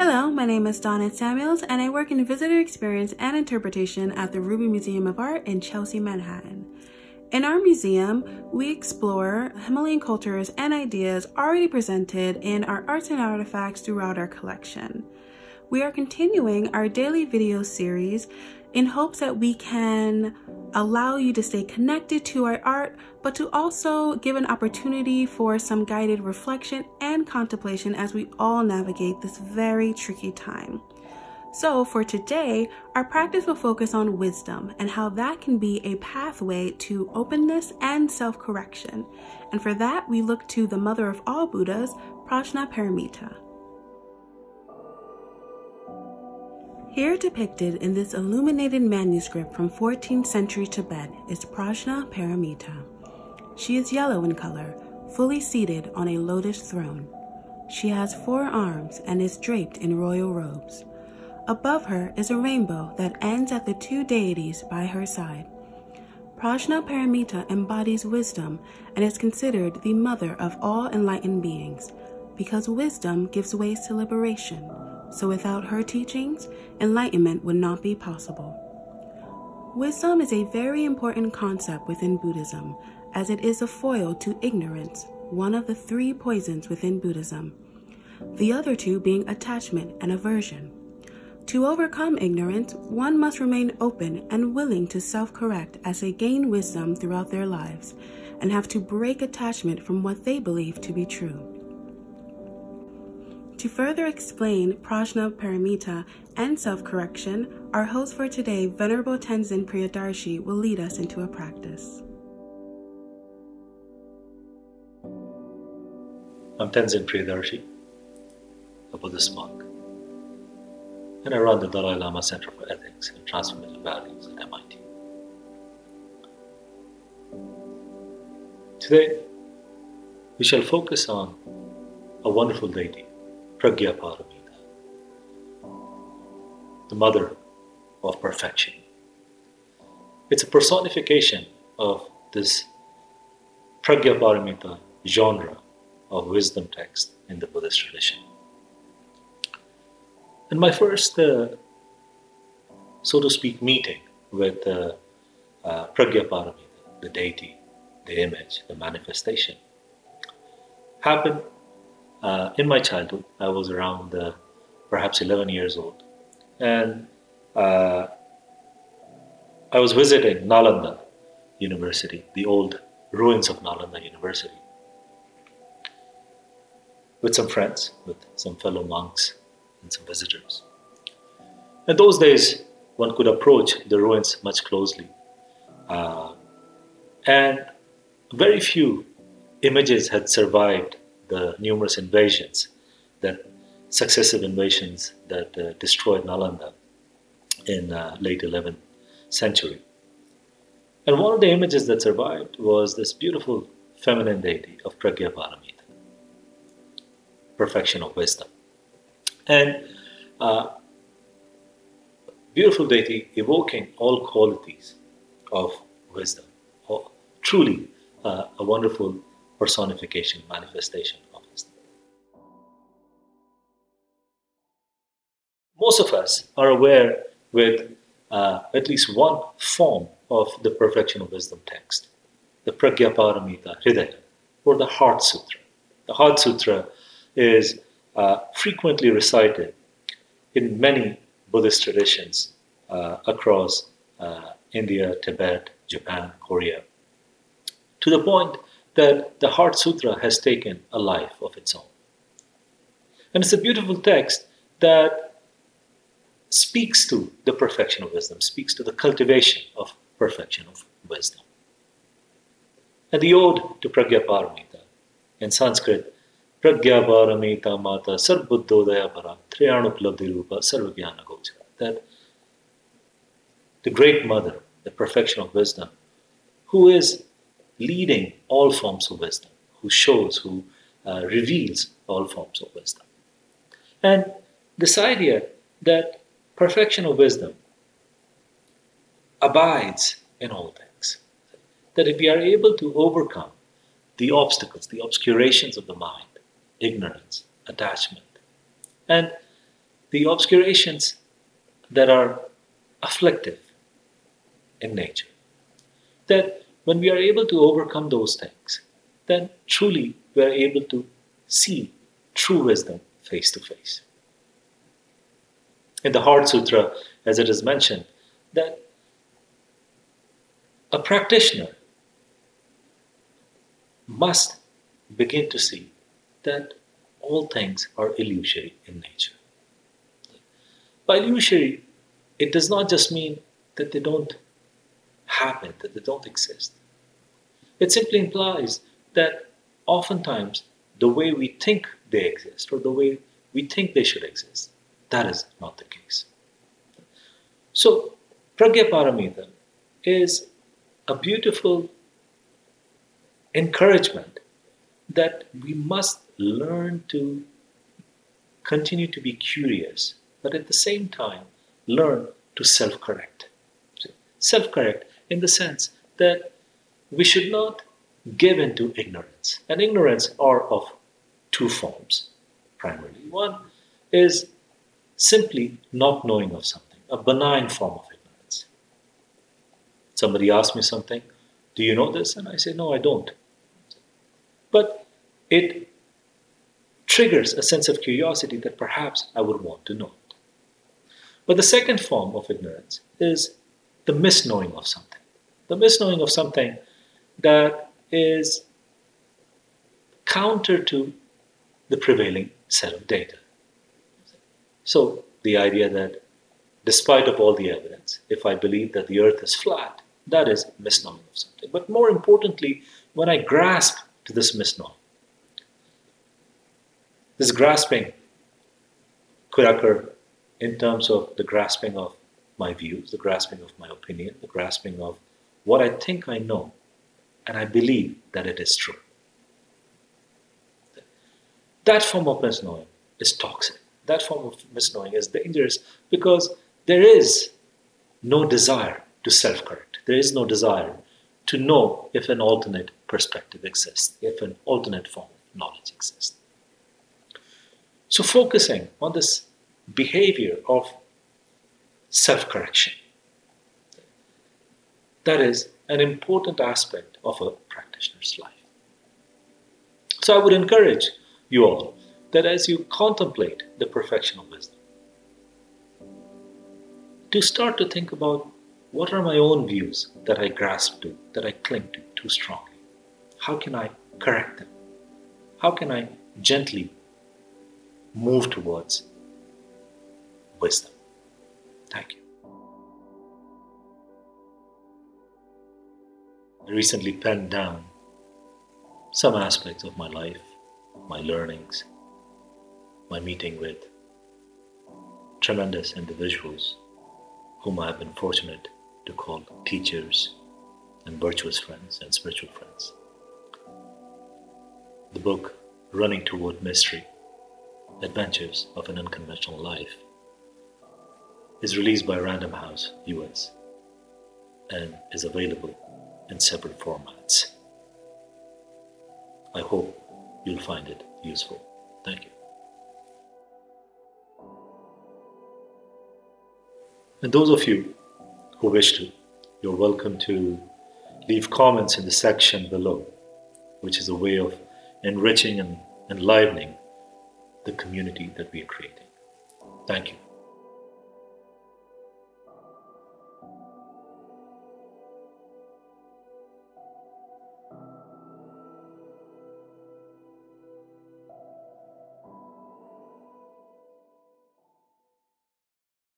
Hello, my name is Dawnette Samuels, and I work in visitor experience and interpretation at the Rubin Museum of Art in Chelsea, Manhattan. In our museum, we explore Himalayan cultures and ideas already presented in our arts and artifacts throughout our collection. We are continuing our daily video series in hopes that we can allow you to stay connected to our art, but to also give an opportunity for some guided reflection and contemplation as we all navigate this very tricky time. So, for today, our practice will focus on wisdom and how that can be a pathway to openness and self correction. And for that, we look to the mother of all Buddhas, Prajnaparamita. Here depicted in this illuminated manuscript from 14th century Tibet is Prajna Paramita. She is yellow in color, fully seated on a lotus throne. She has four arms and is draped in royal robes. Above her is a rainbow that ends at the two deities by her side. Prajna Paramita embodies wisdom and is considered the mother of all enlightened beings because wisdom gives ways to liberation so without her teachings, enlightenment would not be possible. Wisdom is a very important concept within Buddhism, as it is a foil to ignorance, one of the three poisons within Buddhism, the other two being attachment and aversion. To overcome ignorance, one must remain open and willing to self correct as they gain wisdom throughout their lives and have to break attachment from what they believe to be true. To further explain Prajna Paramita and self correction, our host for today, Venerable Tenzin Priyadarshi, will lead us into a practice. I'm Tenzin Priyadarshi, a Buddhist monk, and I run the Dalai Lama Center for Ethics and Transformative Values at MIT. Today, we shall focus on a wonderful deity Pragyaparamita, the mother of perfection. It's a personification of this Pragyaparamita genre of wisdom text in the Buddhist tradition. And my first, uh, so to speak, meeting with uh, uh, Pragyaparamita, the deity, the image, the manifestation, happened uh, in my childhood, I was around uh, perhaps 11 years old, and uh, I was visiting Nalanda University, the old ruins of Nalanda University, with some friends, with some fellow monks, and some visitors. In those days, one could approach the ruins much closely, uh, and very few images had survived the numerous invasions, that successive invasions that uh, destroyed Nalanda in uh, late 11th century. And one of the images that survived was this beautiful feminine deity of Pragyaparamita, perfection of wisdom. And uh, beautiful deity evoking all qualities of wisdom. truly uh, a wonderful personification, manifestation of this. Most of us are aware with uh, at least one form of the perfection of wisdom text, the Pragyaparamita Hridaya, or the Heart Sutra. The Heart Sutra is uh, frequently recited in many Buddhist traditions uh, across uh, India, Tibet, Japan, Korea, to the point that the Heart Sutra has taken a life of its own. And it's a beautiful text that speaks to the perfection of wisdom, speaks to the cultivation of perfection of wisdom. And the ode to Pragyaparamita in Sanskrit, Pragyaparamita Mata Sarbuddhodaya Para Triyanuplabdhi Rupa Sarvagyana that the great mother, the perfection of wisdom, who is leading all forms of wisdom, who shows, who uh, reveals all forms of wisdom. And this idea that perfection of wisdom abides in all things, that if we are able to overcome the obstacles, the obscurations of the mind, ignorance, attachment, and the obscurations that are afflictive in nature. That when we are able to overcome those things, then truly we are able to see true wisdom face to face. In the Heart Sutra, as it is mentioned, that a practitioner must begin to see that all things are illusory in nature. By illusory, it does not just mean that they don't happen, that they don't exist. It simply implies that oftentimes the way we think they exist or the way we think they should exist, that is not the case. So, Pragya Paramita is a beautiful encouragement that we must learn to continue to be curious, but at the same time, learn to self correct. Self correct in the sense that we should not give in to ignorance. And ignorance are of two forms primarily. One is simply not knowing of something, a benign form of ignorance. Somebody asks me something, Do you know this? And I say, No, I don't. But it triggers a sense of curiosity that perhaps I would want to know. But the second form of ignorance is the misknowing of something. The misknowing of something that is counter to the prevailing set of data. So the idea that despite of all the evidence, if I believe that the earth is flat, that is misknowing of something. But more importantly, when I grasp to this misknowing, this grasping could occur in terms of the grasping of my views, the grasping of my opinion, the grasping of what I think I know, and I believe that it is true. That form of misknowing is toxic. That form of misknowing is dangerous because there is no desire to self correct. There is no desire to know if an alternate perspective exists, if an alternate form of knowledge exists. So, focusing on this behavior of self correction, that is an important aspect of a practitioner's life. So, I would encourage you all that as you contemplate the perfection of wisdom, to start to think about what are my own views that I grasp to, that I cling to too strongly? How can I correct them? How can I gently move towards wisdom. Thank you. Recently penned down some aspects of my life, my learnings, my meeting with tremendous individuals whom I have been fortunate to call teachers and virtuous friends and spiritual friends. The book, Running Toward Mystery, Adventures of an Unconventional Life is released by Random House US and is available in separate formats. I hope you'll find it useful. Thank you. And those of you who wish to, you're welcome to leave comments in the section below, which is a way of enriching and enlivening the community that we are creating. Thank you.